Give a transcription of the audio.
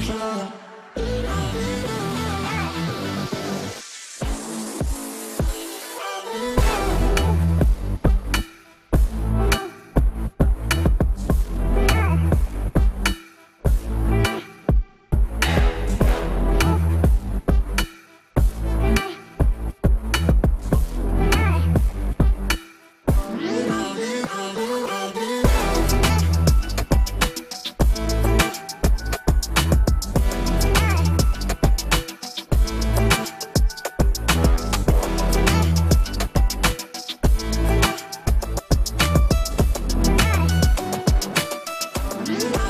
Club. Bye.